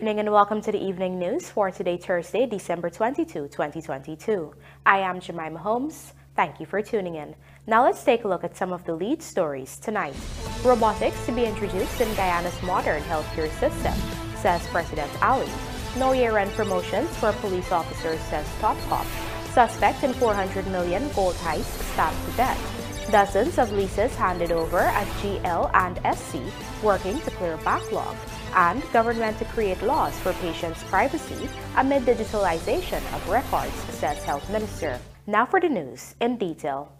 evening and welcome to the evening news for today, Thursday, December 22, 2022. I am Jemima Holmes. Thank you for tuning in. Now let's take a look at some of the lead stories tonight. Robotics to be introduced in Guyana's modern healthcare system, says President Ali. No year-end promotions for police officers, says Top Cop. Suspect in 400 million gold heist stabbed to death. Dozens of leases handed over at GL and SC working to clear backlog and government to create laws for patients' privacy amid digitalization of records, says Health Minister. Now for the news in detail.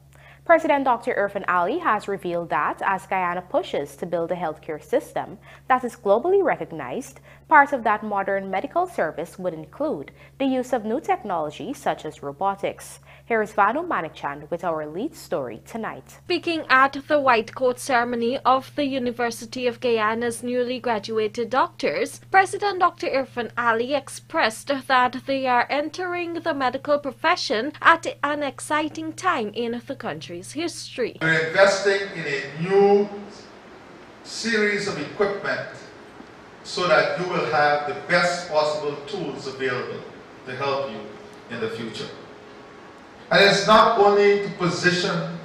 President Dr. Irfaan Ali has revealed that as Guyana pushes to build a healthcare system that is globally recognized, part of that modern medical service would include the use of new technology such as robotics. Here is Vanu Manikchand with our lead story tonight. Speaking at the white coat ceremony of the University of Guyana's newly graduated doctors, President Dr. Irfaan Ali expressed that they are entering the medical profession at an exciting time in the country's history. We're investing in a new series of equipment so that you will have the best possible tools available to help you in the future. And it's not only to position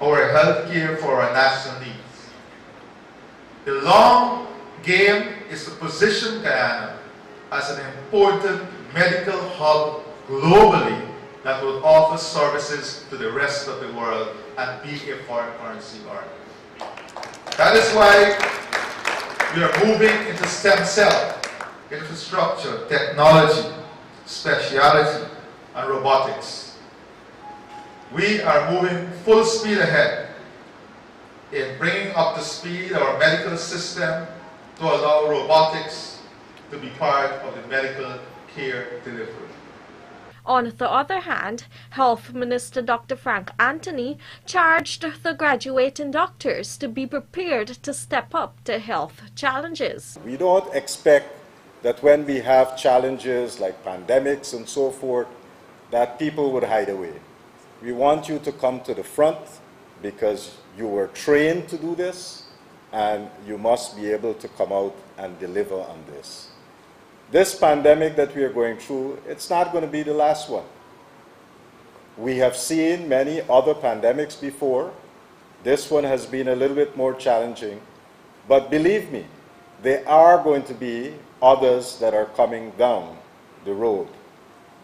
our healthcare for our national needs. The long game is to position Guyana as an important medical hub globally that will offer services to the rest of the world and be a foreign currency garden. That is why we are moving into stem cell, infrastructure, technology, speciality, and robotics we are moving full speed ahead in bringing up to speed of our medical system to allow robotics to be part of the medical care delivery. On the other hand, Health Minister Dr. Frank Anthony charged the graduating doctors to be prepared to step up to health challenges. We don't expect that when we have challenges like pandemics and so forth, that people would hide away. We want you to come to the front because you were trained to do this and you must be able to come out and deliver on this. This pandemic that we are going through, it's not going to be the last one. We have seen many other pandemics before. This one has been a little bit more challenging. But believe me, there are going to be others that are coming down the road.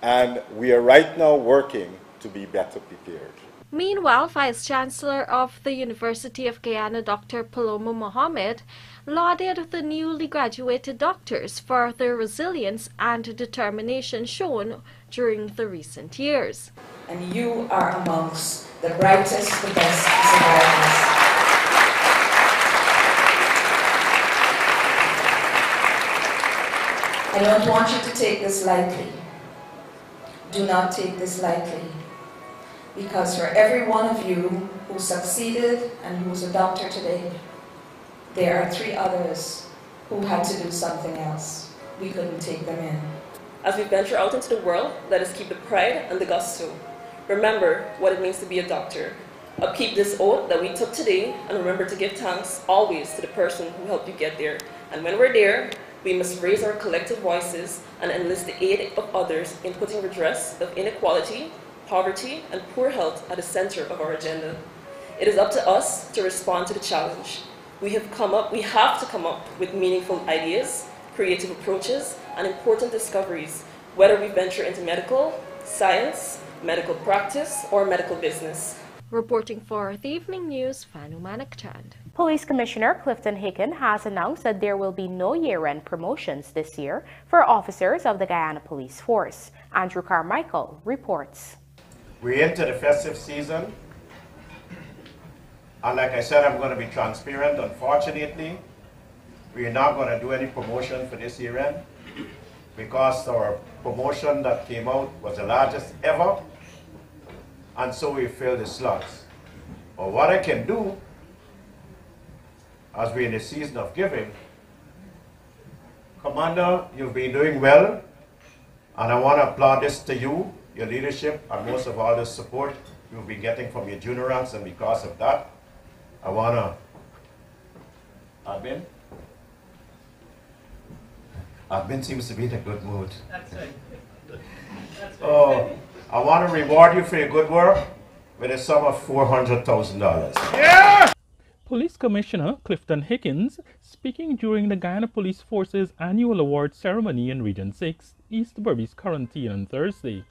And we are right now working to be better prepared. Meanwhile, Vice Chancellor of the University of Guyana, Dr. Paloma Mohamed, lauded the newly graduated doctors for their resilience and determination shown during the recent years. And you are amongst the brightest, the best survivors. I don't want you to take this lightly. Do not take this lightly because for every one of you who succeeded and who's a doctor today, there are three others who had to do something else. We couldn't take them in. As we venture out into the world, let us keep the pride and the gusto. Remember what it means to be a doctor. Upkeep this oath that we took today and remember to give thanks always to the person who helped you get there. And when we're there, we must raise our collective voices and enlist the aid of others in putting redress of inequality poverty, and poor health at the center of our agenda. It is up to us to respond to the challenge. We have come up, we have to come up with meaningful ideas, creative approaches, and important discoveries, whether we venture into medical, science, medical practice, or medical business. Reporting for the Evening News, Fanu Manikchand. Police Commissioner Clifton Hicken has announced that there will be no year-end promotions this year for officers of the Guyana Police Force. Andrew Carmichael reports. We enter the festive season. And like I said, I'm going to be transparent. Unfortunately, we're not going to do any promotion for this year end because our promotion that came out was the largest ever. And so we filled the slots. But what I can do, as we're in the season of giving, Commander, you've been doing well, and I want to applaud this to you your leadership, and most of all the support you've been getting from your junior ranks, and because of that, I want to admin. Admin seems to be in a good mood. That's right. Oh, I want to reward you for your good work with a sum of $400,000. Yeah! Police Commissioner Clifton Hickins speaking during the Guyana Police Force's annual award ceremony in Region 6, East Berbice Corentyne on Thursday.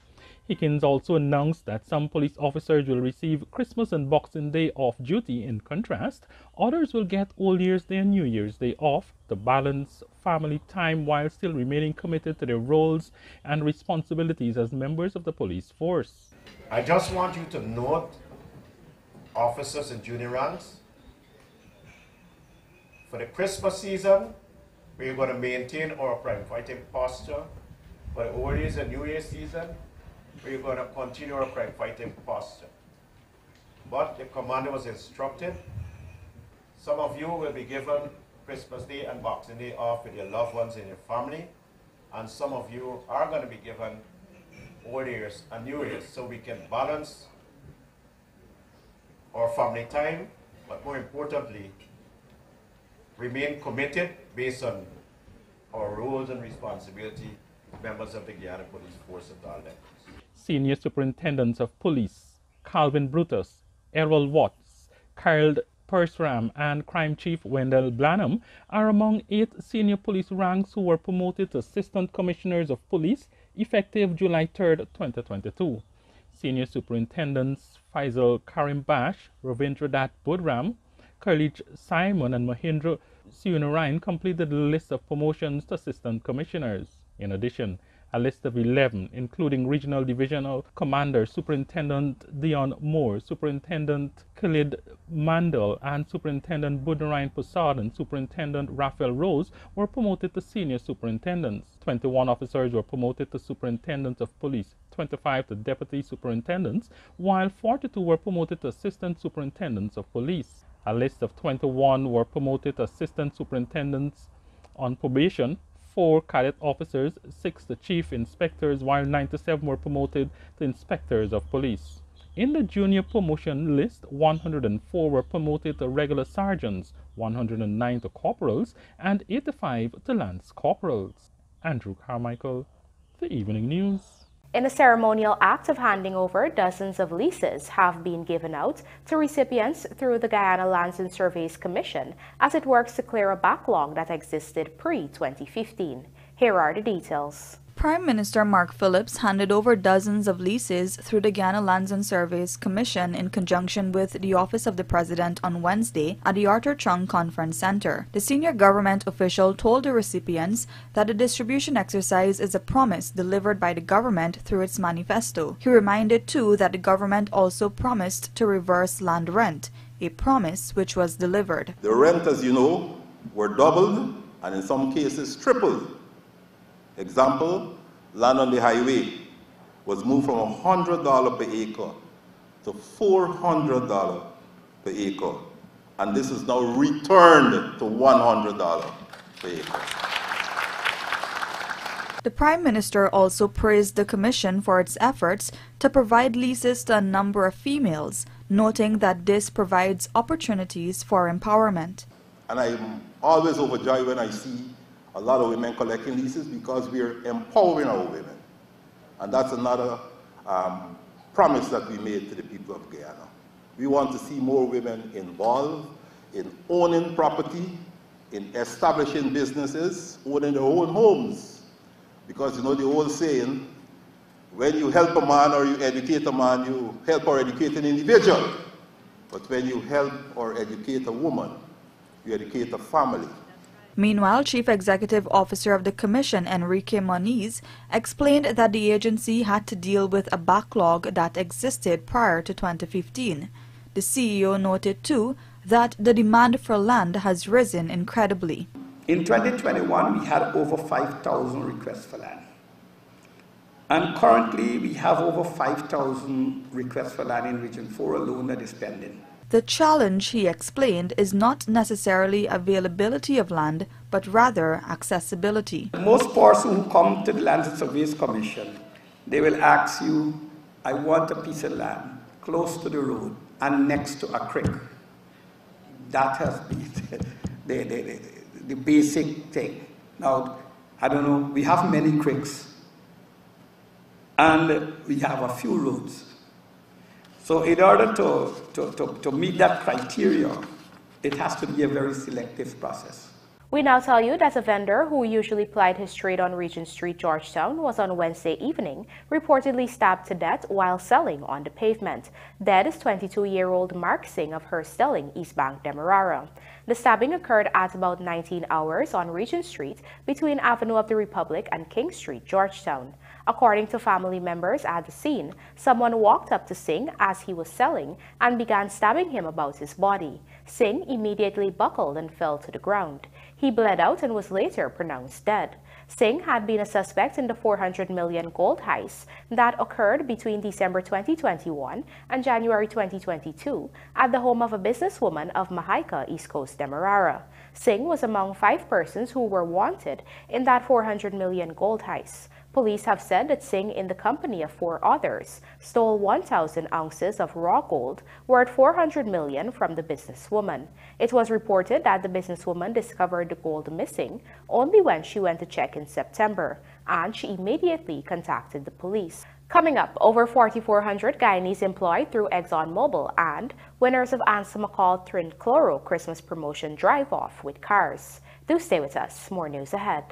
Hickins also announced that some police officers will receive Christmas and Boxing Day off duty. In contrast, others will get Old Year's Day and New Year's Day off to balance family time while still remaining committed to their roles and responsibilities as members of the police force. I just want you to note, officers and junior ranks, for the Christmas season, we're going to maintain our crime fighting posture. For the Old Year's and New Year's season, we're going to continue our fighting posture. But the commander was instructed, some of you will be given Christmas Day and Boxing Day off with your loved ones and your family, and some of you are going to be given Old Year's and New Year's so we can balance our family time, but more importantly, remain committed based on our roles and responsibility members of the Guyana Police Force at levels. Senior Superintendents of Police Calvin Brutus, Errol Watts, Kyle Persram, and Crime Chief Wendell Blanhum are among eight senior police ranks who were promoted to Assistant Commissioners of Police effective July 3, 2022. Senior Superintendents Faisal Karim Bash, Ravindra Dat Budram, Khalid Simon, and Mahindra Sunarayan completed the list of promotions to Assistant Commissioners. In addition, a list of 11, including Regional Divisional Commander Superintendent Dion Moore, Superintendent Khalid Mandel, and Superintendent Budnarayan Pusad and Superintendent Raphael Rose were promoted to senior superintendents. 21 officers were promoted to superintendents of police, 25 to deputy superintendents, while 42 were promoted to assistant superintendents of police. A list of 21 were promoted to assistant superintendents on probation, four cadet officers, six the chief inspectors, while 97 were promoted to inspectors of police. In the junior promotion list, 104 were promoted to regular sergeants, 109 to corporals, and 85 to lance corporals. Andrew Carmichael, The Evening News. In a ceremonial act of handing over, dozens of leases have been given out to recipients through the Guyana Lands and Surveys Commission as it works to clear a backlog that existed pre-2015. Here are the details. Prime Minister Mark Phillips handed over dozens of leases through the Guyana Lands and Surveys Commission in conjunction with the Office of the President on Wednesday at the Arthur Chung Conference Center. The senior government official told the recipients that the distribution exercise is a promise delivered by the government through its manifesto. He reminded too that the government also promised to reverse land rent, a promise which was delivered. The rent, as you know, were doubled and in some cases tripled Example, land on the highway was moved from $100 per acre to $400 per acre. And this is now returned to $100 per acre. The Prime Minister also praised the Commission for its efforts to provide leases to a number of females, noting that this provides opportunities for empowerment. And I'm always overjoyed when I see a lot of women collecting leases because we're empowering our women. And that's another um, promise that we made to the people of Guyana. We want to see more women involved in owning property, in establishing businesses, owning their own homes. Because you know the old saying, when you help a man or you educate a man, you help or educate an individual. But when you help or educate a woman, you educate a family. Meanwhile, Chief Executive Officer of the Commission, Enrique Monize, explained that the agency had to deal with a backlog that existed prior to 2015. The CEO noted, too, that the demand for land has risen incredibly. In 2021, we had over 5,000 requests for land. And currently, we have over 5,000 requests for land in Region 4 alone that is pending. The challenge, he explained, is not necessarily availability of land, but rather accessibility. Most persons who come to the Land Surveys Commission, they will ask you, I want a piece of land close to the road and next to a creek. That has been the, the, the, the basic thing. Now, I don't know, we have many creeks and we have a few roads. So in order to, to, to, to meet that criteria, it has to be a very selective process. We now tell you that a vendor who usually plied his trade on Regent Street, Georgetown, was on Wednesday evening reportedly stabbed to death while selling on the pavement. Dead is 22-year-old Mark Singh of Herstelling, East Bank, Demerara. The stabbing occurred at about 19 hours on Regent Street between Avenue of the Republic and King Street, Georgetown. According to family members at the scene, someone walked up to Singh as he was selling and began stabbing him about his body. Singh immediately buckled and fell to the ground. He bled out and was later pronounced dead. Singh had been a suspect in the 400 million gold heist that occurred between December 2021 and January 2022 at the home of a businesswoman of Mahaica, East Coast Demerara. Singh was among five persons who were wanted in that 400 million gold heist. Police have said that Singh, in the company of four others, stole 1,000 ounces of raw gold worth 400 million from the businesswoman. It was reported that the businesswoman discovered the gold missing only when she went to check in September, and she immediately contacted the police. Coming up, over 4,400 Guyanese employed through ExxonMobil and winners of Ansa McAl Trincloro Christmas promotion drive off with cars. Do stay with us. More news ahead.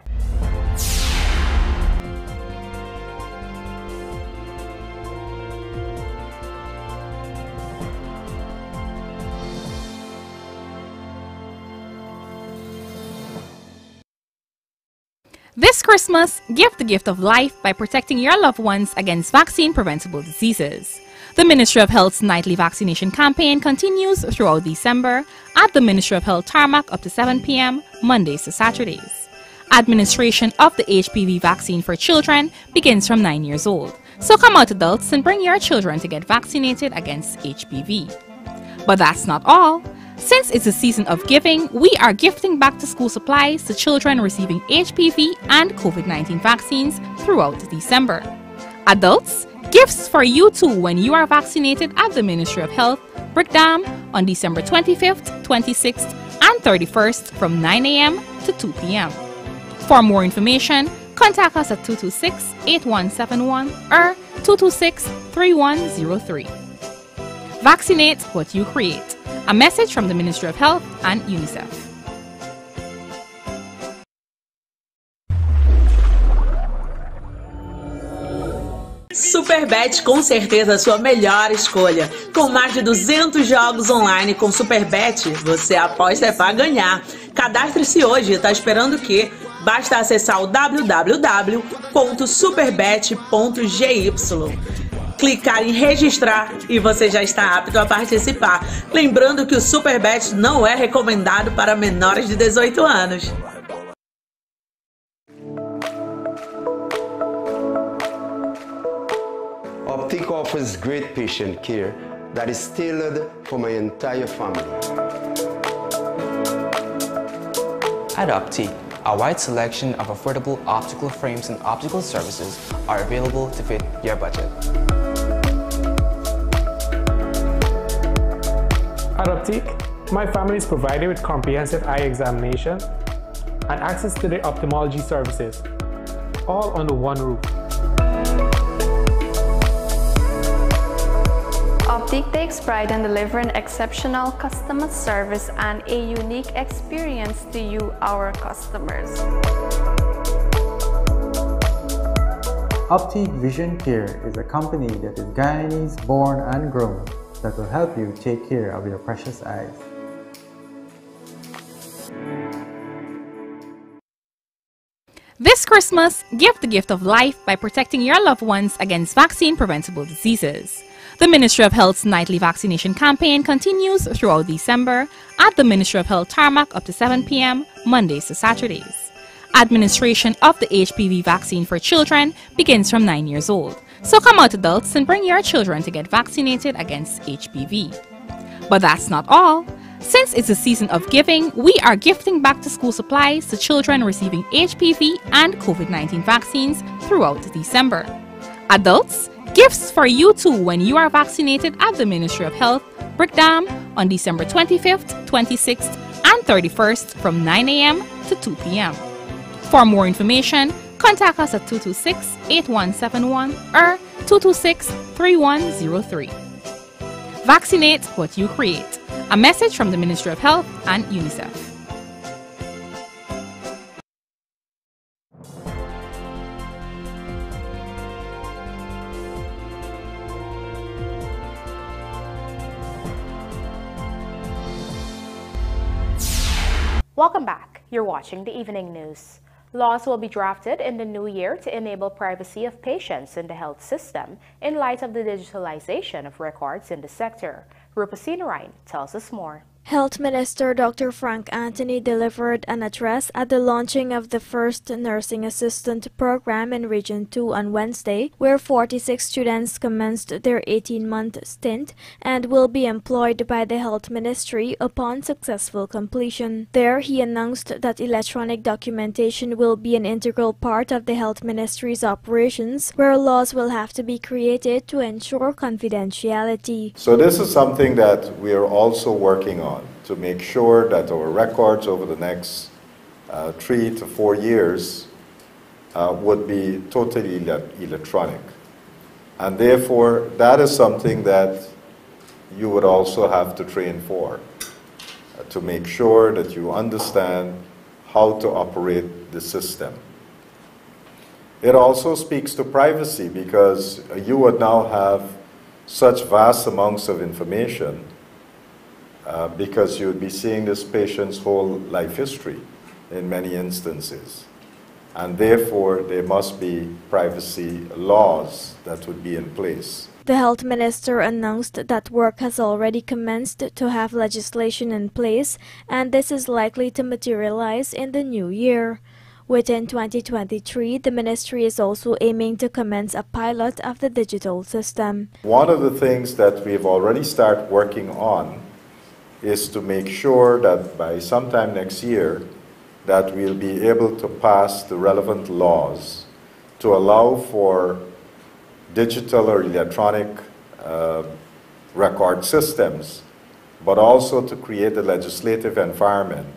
This Christmas, give the gift of life by protecting your loved ones against vaccine preventable diseases. The Ministry of Health's nightly vaccination campaign continues throughout December at the Ministry of Health tarmac up to 7 p.m. Mondays to Saturdays. Administration of the HPV vaccine for children begins from 9 years old. So come out adults and bring your children to get vaccinated against HPV. But that's not all. Since it's a season of giving, we are gifting back to school supplies to children receiving HPV and COVID 19 vaccines throughout December. Adults, gifts for you too when you are vaccinated at the Ministry of Health, Brickdam, on December 25th, 26th, and 31st from 9 a.m. to 2 p.m. For more information, contact us at 226 8171 or 226 3103. Vaccinate what you create. A message from the Ministry of Health and UNICEF. Superbet com certeza a sua melhor escolha. Com mais de 200 jogos online com Superbet, você aposta é para ganhar. Cadastre-se hoje, tá esperando o quê? Basta acessar o www.superbet.gy clicar em registrar e você já está apto a participar. Lembrando que o Superbet não é recomendado para menores de 18 anos. Optic offers great patient care that is tailored for my entire family. At Optic, a wide selection of affordable optical frames and optical services are available to fit your budget. At Optique, my family is provided with comprehensive eye examination and access to the ophthalmology services, all under one roof. Optique takes pride in delivering exceptional customer service and a unique experience to you, our customers. Optique Vision Care is a company that is Guyanese born and grown that will help you take care of your precious eyes. This Christmas, give the gift of life by protecting your loved ones against vaccine preventable diseases. The Ministry of Health's nightly vaccination campaign continues throughout December at the Ministry of Health tarmac up to 7 p.m. Mondays to Saturdays. Administration of the HPV vaccine for children begins from 9 years old. So come out adults and bring your children to get vaccinated against HPV. But that's not all. Since it's a season of giving, we are gifting back to school supplies to children receiving HPV and COVID 19 vaccines throughout December. Adults, gifts for you too when you are vaccinated at the Ministry of Health, Brickdam, on December 25th, 26th, and 31st from 9 a.m. to 2 p.m. For more information, contact us at 226-8171 or 226-3103. Vaccinate what you create. A message from the Ministry of Health and UNICEF. Welcome back. You're watching the Evening News. Laws will be drafted in the new year to enable privacy of patients in the health system in light of the digitalization of records in the sector. Rupa Sinarain tells us more. Health Minister Dr. Frank Anthony delivered an address at the launching of the first nursing assistant program in Region 2 on Wednesday, where 46 students commenced their 18 month stint and will be employed by the Health Ministry upon successful completion. There, he announced that electronic documentation will be an integral part of the Health Ministry's operations, where laws will have to be created to ensure confidentiality. So, this is something that we are also working on to make sure that our records over the next uh, three to four years uh, would be totally electronic. And therefore, that is something that you would also have to train for uh, to make sure that you understand how to operate the system. It also speaks to privacy because you would now have such vast amounts of information uh, because you would be seeing this patient's whole life history in many instances. And therefore, there must be privacy laws that would be in place. The health minister announced that work has already commenced to have legislation in place, and this is likely to materialize in the new year. Within 2023, the ministry is also aiming to commence a pilot of the digital system. One of the things that we've already started working on is to make sure that by sometime next year that we'll be able to pass the relevant laws to allow for digital or electronic uh, record systems, but also to create a legislative environment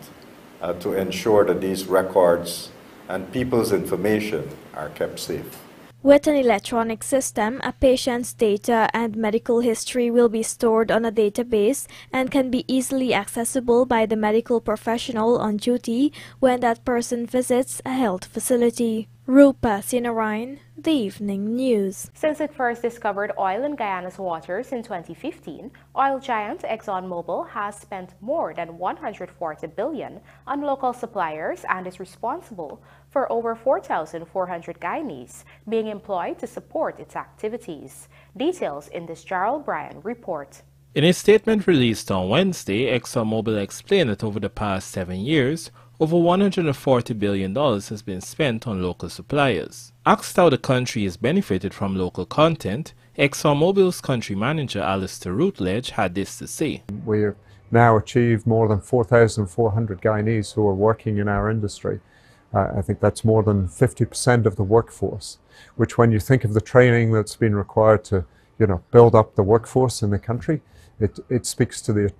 uh, to ensure that these records and people's information are kept safe. With an electronic system, a patient's data and medical history will be stored on a database and can be easily accessible by the medical professional on duty when that person visits a health facility. Rupa Sinarain, The Evening News. Since it first discovered oil in Guyana's waters in 2015, oil giant ExxonMobil has spent more than 140 billion on local suppliers and is responsible for over 4,400 Guyanese being employed to support its activities. Details in this Gerald Bryan report. In a statement released on Wednesday, ExxonMobil explained that over the past seven years, over $140 billion has been spent on local suppliers. Asked how the country has benefited from local content, ExxonMobil's country manager Alistair Routledge had this to say. We've now achieved more than 4,400 Guyanese who are working in our industry. I think that's more than 50% of the workforce, which when you think of the training that's been required to you know, build up the workforce in the country, it, it speaks to the,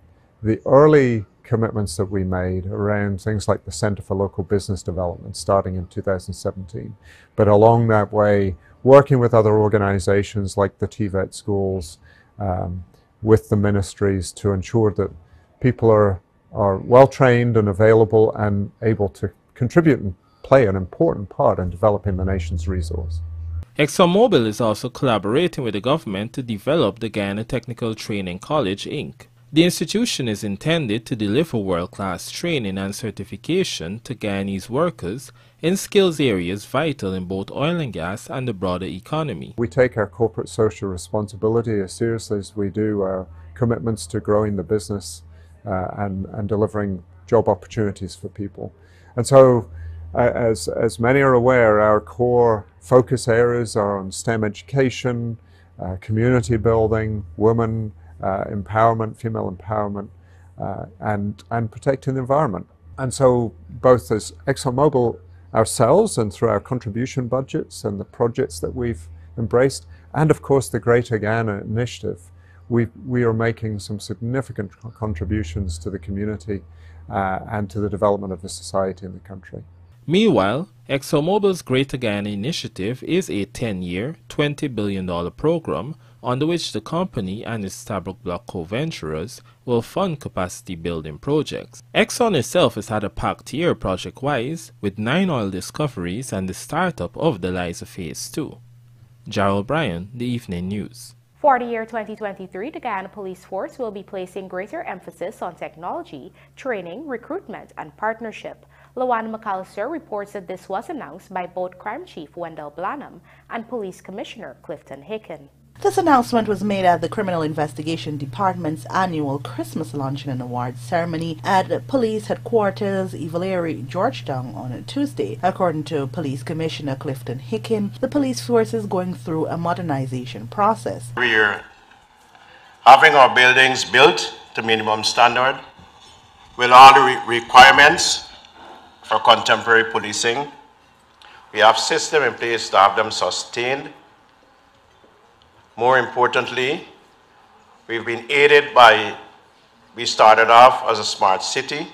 the early commitments that we made around things like the Center for Local Business Development starting in 2017. But along that way, working with other organizations like the TVET schools, um, with the ministries to ensure that people are, are well trained and available and able to contribute play an important part in developing the nation's resource. ExxonMobil is also collaborating with the government to develop the Guyana Technical Training College, Inc. The institution is intended to deliver world-class training and certification to Guyanese workers in skills areas vital in both oil and gas and the broader economy. We take our corporate social responsibility as seriously as we do our commitments to growing the business uh, and, and delivering job opportunities for people. And so, as, as many are aware, our core focus areas are on STEM education, uh, community building, women, uh, empowerment, female empowerment, uh, and, and protecting the environment. And so both as ExxonMobil ourselves and through our contribution budgets and the projects that we've embraced, and of course the Greater Guyana Initiative, we, we are making some significant contributions to the community uh, and to the development of the society in the country. Meanwhile, ExxonMobil's Greater Guyana initiative is a 10-year, $20 billion program under which the company and its Stabroek Block co-venturers will fund capacity building projects. Exxon itself has had a packed year project-wise, with nine oil discoveries and the startup of the Liza Phase 2. Gerald Bryan, The Evening News. For the year 2023, the Guyana Police Force will be placing greater emphasis on technology, training, recruitment, and partnership. Lawan McAllister reports that this was announced by both Crime Chief Wendell Blanhum and Police Commissioner Clifton Hicken. This announcement was made at the Criminal Investigation Department's annual Christmas Luncheon and Awards ceremony at Police Headquarters, Eve Leary, Georgetown on Tuesday. According to Police Commissioner Clifton Hicken, the police force is going through a modernization process. We're having our buildings built to minimum standard with all the re requirements for contemporary policing. We have systems in place to have them sustained more importantly, we've been aided by, we started off as a smart city,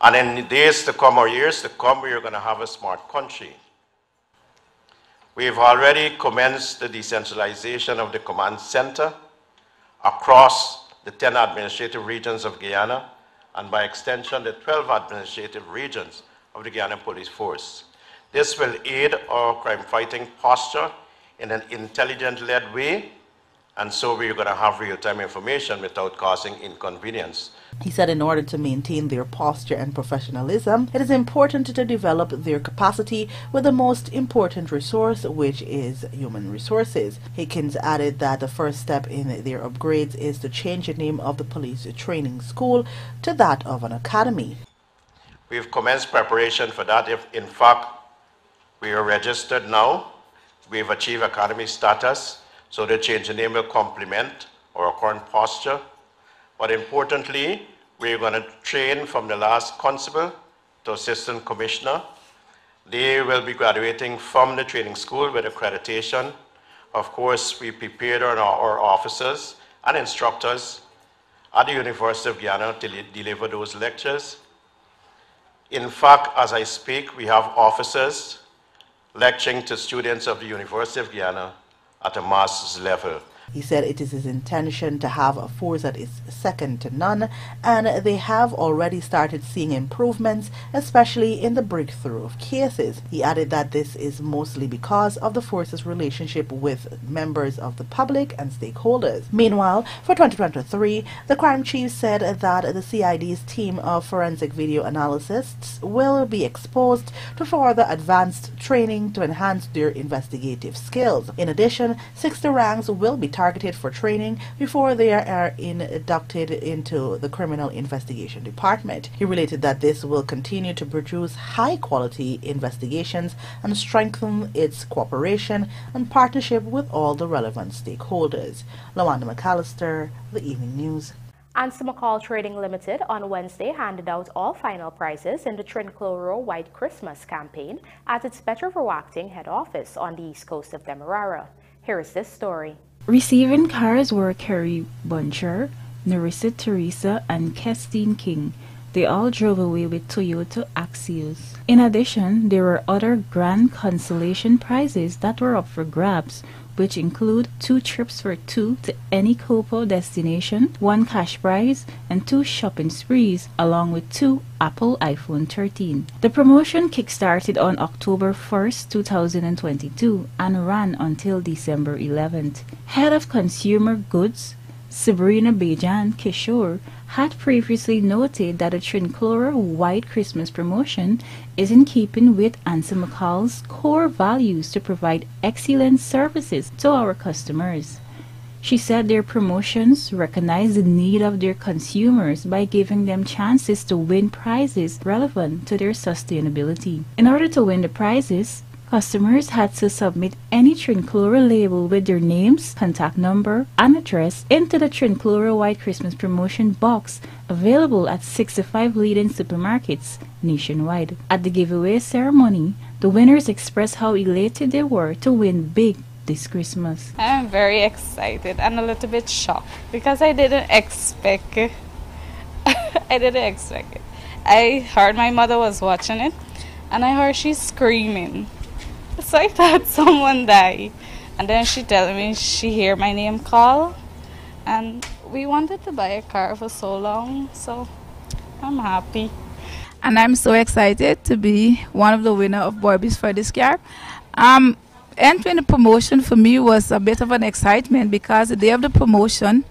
and in days to come or years to come, we are going to have a smart country. We've already commenced the decentralization of the command center across the 10 administrative regions of Guyana, and by extension, the 12 administrative regions of the Guyana Police Force. This will aid our crime fighting posture in an intelligent-led way, and so we're going to have real-time information without causing inconvenience. He said in order to maintain their posture and professionalism, it is important to develop their capacity with the most important resource, which is human resources. Hickens added that the first step in their upgrades is to change the name of the police training school to that of an academy. We've commenced preparation for that. If in fact we are registered now, we've achieved academy status, so the change in name will complement our current posture. But importantly, we're going to train from the last constable to assistant commissioner. They will be graduating from the training school with accreditation. Of course, we prepared our, our officers and instructors at the University of Guyana to deliver those lectures. In fact, as I speak, we have officers lecturing to students of the University of Guyana at a master's level. He said it is his intention to have a force that is second to none, and they have already started seeing improvements, especially in the breakthrough of cases. He added that this is mostly because of the force's relationship with members of the public and stakeholders. Meanwhile, for 2023, the crime chief said that the CID's team of forensic video analysts will be exposed to further advanced training to enhance their investigative skills. In addition, 60 ranks will be targeted for training before they are inducted into the Criminal Investigation Department. He related that this will continue to produce high quality investigations and strengthen its cooperation and partnership with all the relevant stakeholders. Lawanda McAllister, The Evening News. Ansa McAl Trading Limited on Wednesday handed out all final prizes in the Trincloro White Christmas campaign at its Beterverwagting head office on the east coast of Demerara. Here is this story. Receiving cars were Kerry Buncher, Narissa Teresa, and Kestine King. They all drove away with Toyota Axios. In addition, there were other grand consolation prizes that were up for grabs, which include two trips for two to any Copa destination, one cash prize, and two shopping sprees, along with two Apple iPhone 13. The promotion kickstarted on October 1st, 2022 and ran until December 11th. Head of Consumer Goods, Sabrina Bejan Kishore had previously noted that the Trincloro White Christmas promotion is in keeping with Ansa McAl's core values to provide excellent services to our customers. She said their promotions recognize the need of their consumers by giving them chances to win prizes relevant to their sustainability. In order to win the prizes, Customers had to submit any Trincloro label with their names, contact number, and address into the Trincloro White Christmas promotion box available at 65 leading supermarkets nationwide. At the giveaway ceremony, the winners expressed how elated they were to win big this Christmas. I am very excited and a little bit shocked because I didn't expect it. I didn't expect it. I heard my mother was watching it and I heard she screaming. So I thought someone died. And then she told me she hear my name call. And we wanted to buy a car for so long, so I'm happy. And I'm so excited to be one of the winner of Barbies for this year. Um, entering the promotion for me was a bit of an excitement because the day of the promotion,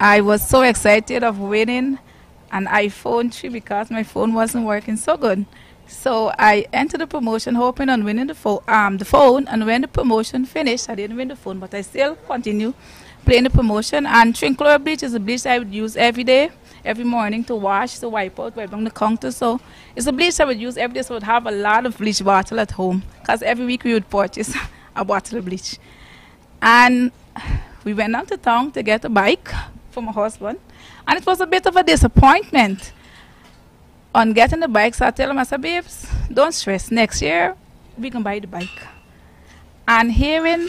I was so excited of winning an iPhone 3 because my phone wasn't working so good. So I entered the promotion hoping on winning the, fo- um, the phone, and when the promotion finished, I didn't win the phone, but I still continue playing the promotion. And Trinclor bleach is a bleach I would use every day, every morning to wash, to wipe out, wipe down the counter. So it's a bleach I would use every day, so I would have a lot of bleach bottle at home because every week we would purchase a bottle of bleach. And we went down to town to get a bike for my husband, and it was a bit of a disappointment on getting the bikes, I tell him, I said, babes, don't stress. Next year, we can buy the bike. And hearing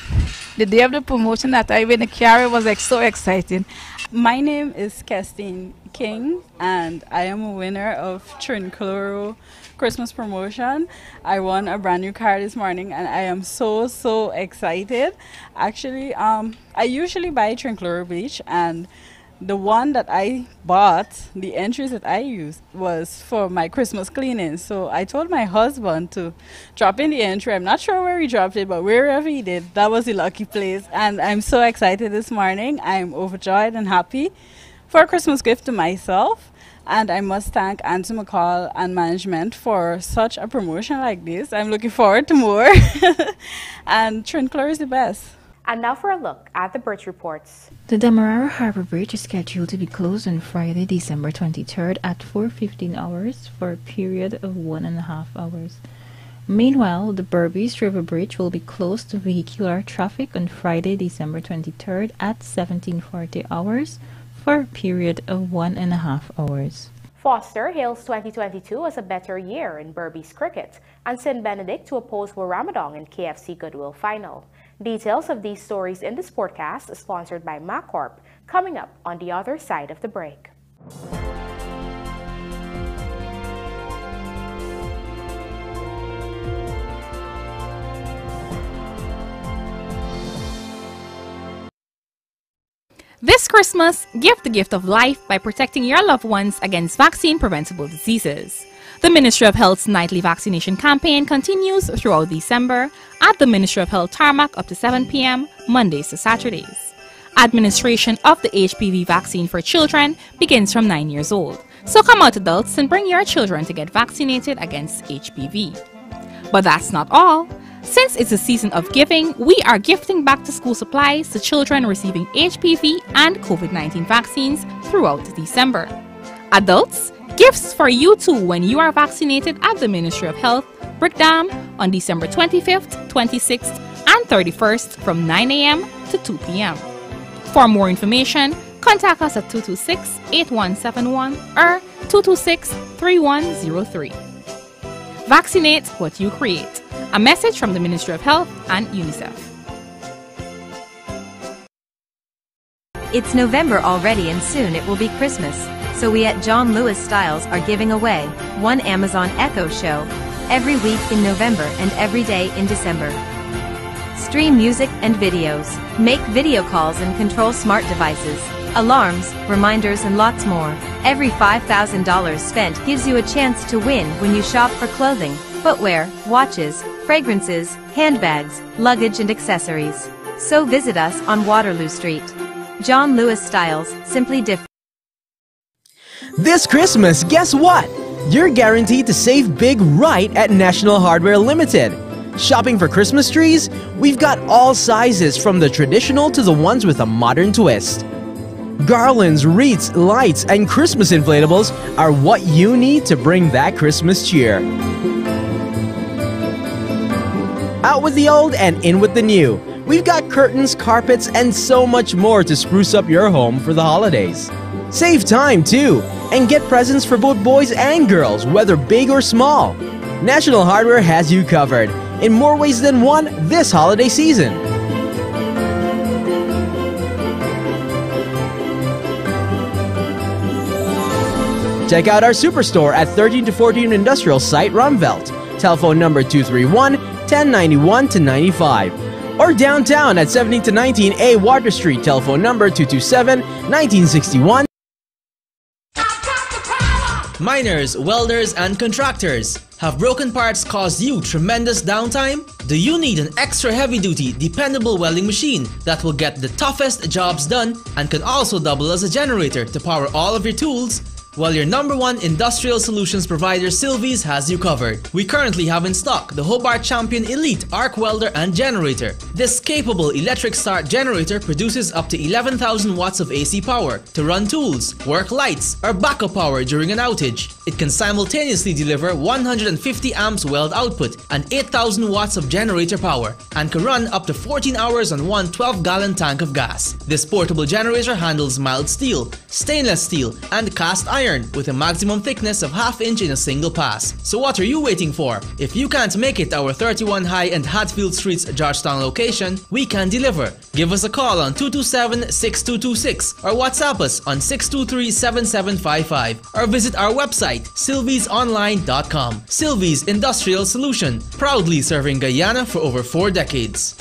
the day of the promotion that I win the carry was like so exciting. My name is Kestine King, and I am a winner of Trincloro Christmas promotion. I won a brand new car this morning, and I am so so excited. Actually, um, I usually buy Trincloro Beach, and the one that I bought, the entries that I used was for my Christmas cleaning. So I told my husband to drop in the entry. I'm not sure where he dropped it, but wherever he did, that was the lucky place. And I'm so excited this morning. I'm overjoyed and happy for a Christmas gift to myself. And I must thank Auntie McCall and management for such a promotion like this. I'm looking forward to more. and Trinclor is the best. And now for a look at the bridge reports. The Demerara Harbor Bridge is scheduled to be closed on Friday, December 23rd at 4.15 hours for a period of one and a half hours. Meanwhile, the Berbice River Bridge will be closed to vehicular traffic on Friday, December 23rd at 1740 hours for a period of one and a half hours. Foster hails 2022 as a better year in Berbice cricket and St. Benedict to oppose Waramadong in KFC Goodwill final. Details of these stories in the Sportcast, sponsored by MACORP, coming up on the other side of the break. This Christmas, give the gift of life by protecting your loved ones against vaccine preventable diseases. The Ministry of Health's nightly vaccination campaign continues throughout December at the Ministry of Health tarmac up to 7 p.m. Mondays to Saturdays. Administration of the HPV vaccine for children begins from 9 years old. So come out adults and bring your children to get vaccinated against HPV. But that's not all. Since it's a season of giving, we are gifting back to school supplies to children receiving HPV and COVID 19 vaccines throughout December. Adults, gifts for you too when you are vaccinated at the Ministry of Health, Brickdam, on December 25th, 26th, and 31st from 9 a.m. to 2 p.m. For more information, contact us at 226 8171 or 226 3103. Vaccinate what you create. A message from the Ministry of Health and UNICEF. It's November already and soon it will be Christmas. So we at John Lewis Styles are giving away one Amazon Echo show every week in November and every day in December. Stream music and videos, make video calls and control smart devices, alarms, reminders and lots more. Every $5,000 spent gives you a chance to win when you shop for clothing, footwear, watches, fragrances, handbags, luggage and accessories. So visit us on Waterloo Street. John Lewis Styles, simply different. This Christmas, guess what? You're guaranteed to save big right at National Hardware Limited. Shopping for Christmas trees? We've got all sizes from the traditional to the ones with a modern twist. Garlands, wreaths, lights, and Christmas inflatables are what you need to bring that Christmas cheer. Out with the old and in with the new. We've got curtains, carpets, and so much more to spruce up your home for the holidays. Save time too, and get presents for both boys and girls, whether big or small. National Hardware has you covered in more ways than one this holiday season. Check out our superstore at 13 to 14 Industrial Site, Ruimveldt. telephone number 231 1091 to 95. Or downtown at 17 to 19A Water Street, telephone number 227 1961. Miners, welders, and contractors. Have broken parts caused you tremendous downtime? Do you need an extra heavy-duty, dependable welding machine that will get the toughest jobs done and can also double as a generator to power all of your tools? Well, your number one industrial solutions provider Sylvies has you covered. We currently have in stock the Hobart Champion Elite Arc Welder and Generator. This capable electric start generator produces up to 11,000 watts of AC power to run tools, work lights, or backup power during an outage. It can simultaneously deliver 150 amps weld output and 8,000 watts of generator power and can run up to 14 hours on one 12-gallon tank of gas. This portable generator handles mild steel, stainless steel, and cast iron iron with a maximum thickness of half inch in a single pass. So what are you waiting for? If you can't make it our 31 High and Hatfield Streets Georgetown location, we can deliver. Give us a call on 227-6226 or WhatsApp us on 623-7755 or visit our website sylviesonline.com. Sylvie's Industrial Solution, proudly serving Guyana for over four decades.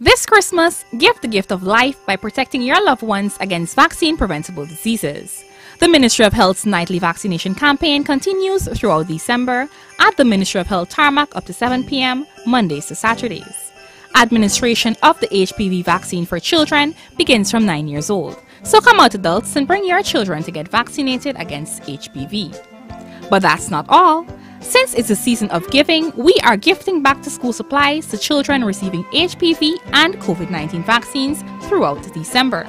This Christmas, give the gift of life by protecting your loved ones against vaccine preventable diseases. The Ministry of Health's nightly vaccination campaign continues throughout December at the Ministry of Health tarmac up to 7 p.m. Mondays to Saturdays. Administration of the HPV vaccine for children begins from 9 years old. So come out adults and bring your children to get vaccinated against HPV. But that's not all. Since it's a season of giving, we are gifting back to school supplies to children receiving HPV and COVID 19 vaccines throughout December.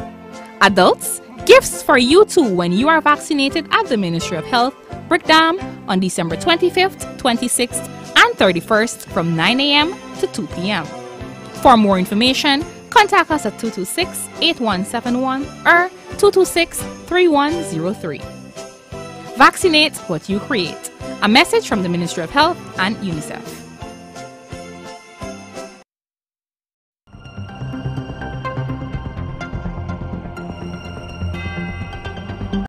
Adults, gifts for you too when you are vaccinated at the Ministry of Health, Brickdam, on December 25th, 26th, and 31st from 9 a.m. to 2 p.m. For more information, contact us at 226 8171 or 226 3103. Vaccinate what you create. A message from the Ministry of Health and UNICEF.